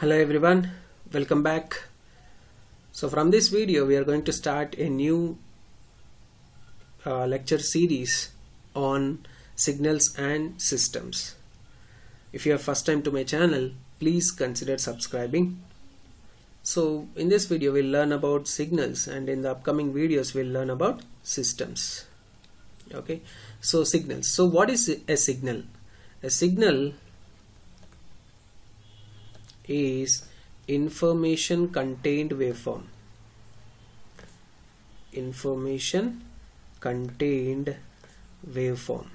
hello everyone welcome back. So from this video we are going to start a new uh, lecture series on signals and systems. If you are first time to my channel please consider subscribing. So in this video we'll learn about signals and in the upcoming videos we'll learn about systems. Okay so signals. So what is a signal? A signal is information contained waveform. Information contained waveform.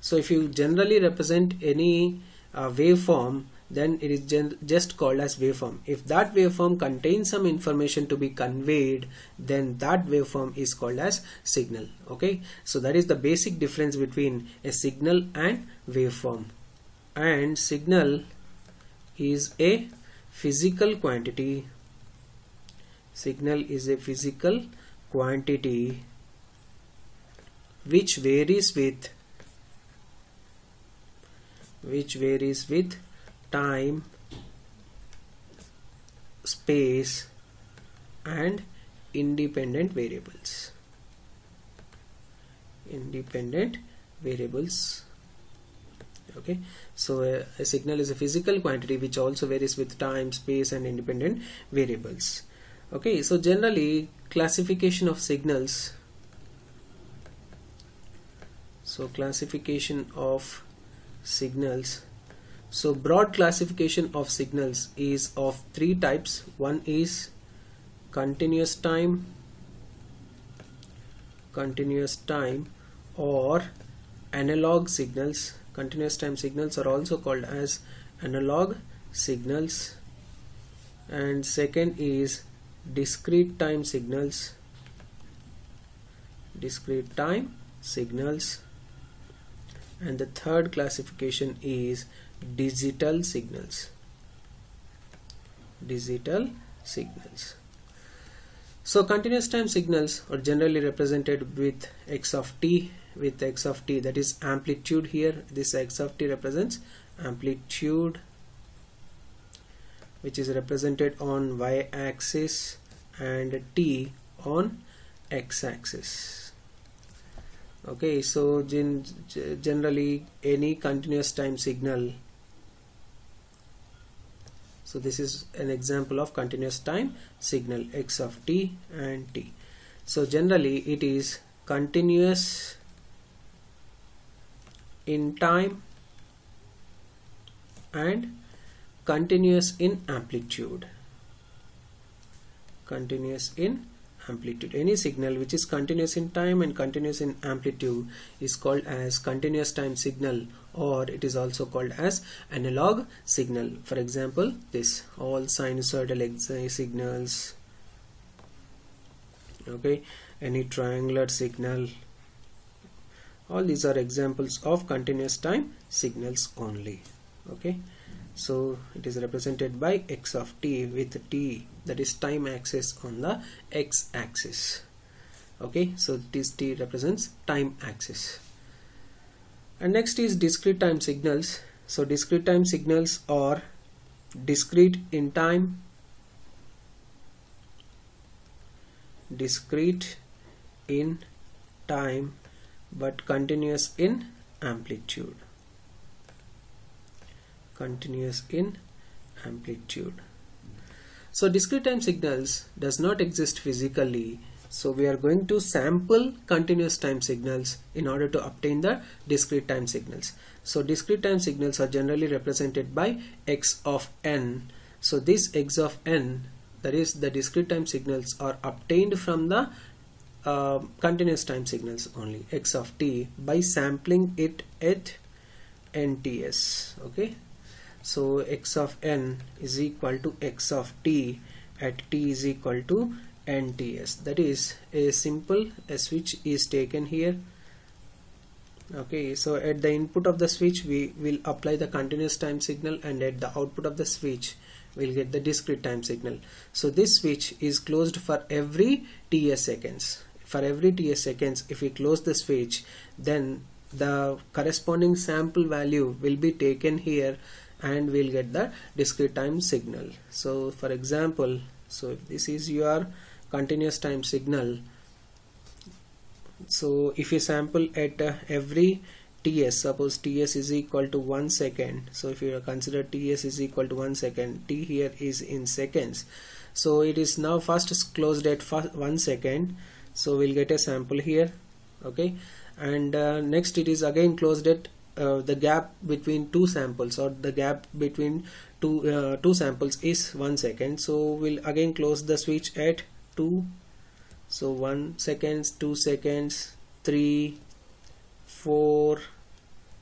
So if you generally represent any uh, waveform then it is just called as waveform. If that waveform contains some information to be conveyed then that waveform is called as signal. Okay? So that is the basic difference between a signal and waveform. And signal is a physical quantity. Signal is a physical quantity which varies with which varies with time space and independent variables. Independent variables okay? So a, a, signal is a physical quantity which also varies with time space and independent variables. Okay? So generally classification of signals so classification of signals so broad classification of signals is of three types. One is continuous time continuous time or analog signals continuous time signals are also called as analog signals. And second is discrete time signals. Discrete time signals. And the third classification is digital signals. Digital signals. So continuous time signals are generally represented with x of t with x of t. That is amplitude here. This x of t represents amplitude which is represented on y axis and t on x axis. Okay so gen generally any continuous time signal. So this is an example of continuous time signal x of t and t. So generally it is continuous in time and continuous in amplitude. Continuous in amplitude. Any signal which is continuous in time and continuous in amplitude is called as continuous time signal or it is also called as analog signal. For example this. All sinusoidal signals. Okay. Any triangular signal all these are examples of continuous time signals only. Okay? So it is represented by x of t with t that is time axis on the x axis. Okay? So this t represents time axis. And next is discrete time signals. So discrete time signals are discrete in time discrete in time but continuous in amplitude. Continuous in amplitude. So discrete time signals does not exist physically. So we are going to sample continuous time signals in order to obtain the discrete time signals. So discrete time signals are generally represented by x of n. So this x of n that is the discrete time signals are obtained from the uh, continuous time signals only x of t by sampling it at nts okay? So x of n is equal to x of t at t is equal to nts that is a simple a switch is taken here okay? So at the input of the switch we will apply the continuous time signal and at the output of the switch we'll get the discrete time signal. So this switch is closed for every ts seconds for every ts seconds if we close the switch then the corresponding sample value will be taken here and we'll get the discrete time signal. So for example so if this is your continuous time signal so if you sample at uh, every ts suppose ts is equal to 1 second so if you consider ts is equal to 1 second t here is in seconds. So it is now first closed at 1 second so we'll get a sample here okay? And uh, next it is again closed at uh, the gap between two samples or the gap between two uh, two samples is one second. So we'll again close the switch at 2 so 1 seconds 2 seconds 3 4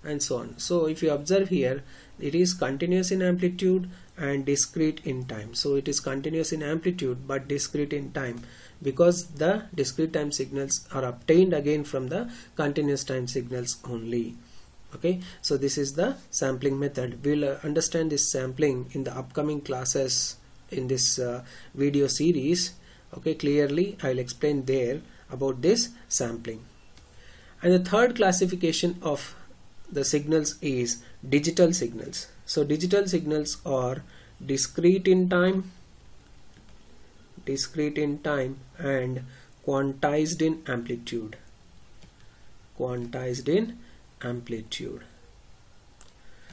and so on. So if you observe here it is continuous in amplitude and discrete in time. So it is continuous in amplitude but discrete in time because the discrete time signals are obtained again from the continuous time signals only. Okay? So this is the sampling method. We'll uh, understand this sampling in the upcoming classes in this uh, video series. Okay? Clearly I'll explain there about this sampling. And the third classification of the signals is digital signals. So digital signals are discrete in time discrete in time and quantized in amplitude. Quantized in amplitude.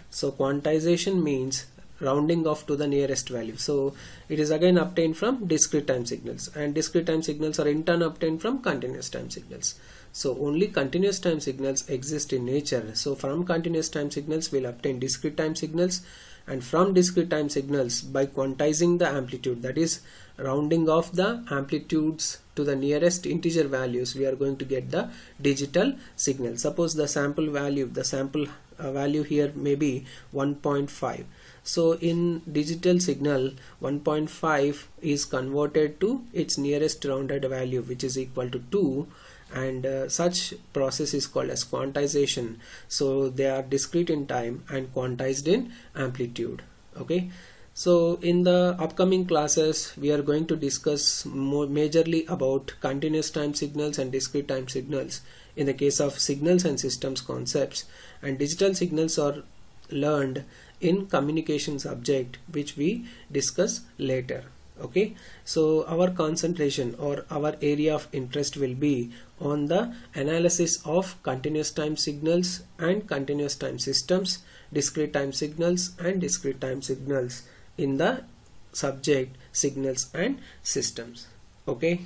So quantization means rounding off to the nearest value. So it is again obtained from discrete time signals. And discrete time signals are in turn obtained from continuous time signals. So only continuous time signals exist in nature. So from continuous time signals we'll obtain discrete time signals. And from discrete time signals by quantizing the amplitude that is rounding off the amplitudes to the nearest integer values we are going to get the digital signal. Suppose the sample value the sample uh, value here may be 1.5 so in digital signal 1.5 is converted to its nearest rounded value which is equal to 2 and uh, such process is called as quantization. So they are discrete in time and quantized in amplitude okay? So in the upcoming classes we are going to discuss more majorly about continuous time signals and discrete time signals. In the case of signals and systems concepts and digital signals are learned in communication subject which we discuss later. Okay? So our concentration or our area of interest will be on the analysis of continuous time signals and continuous time systems discrete time signals and discrete time signals in the subject signals and systems. Okay